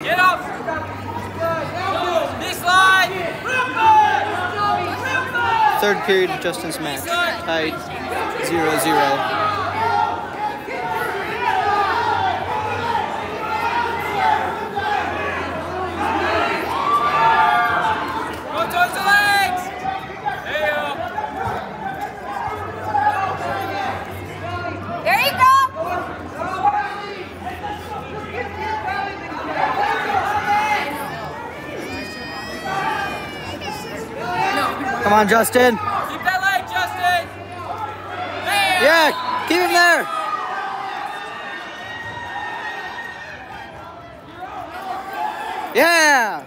Get up! This line! Third period, Justin's match. Tied 0 Come on, Justin. Keep that leg, Justin! There! Yeah, keep him there. Yeah.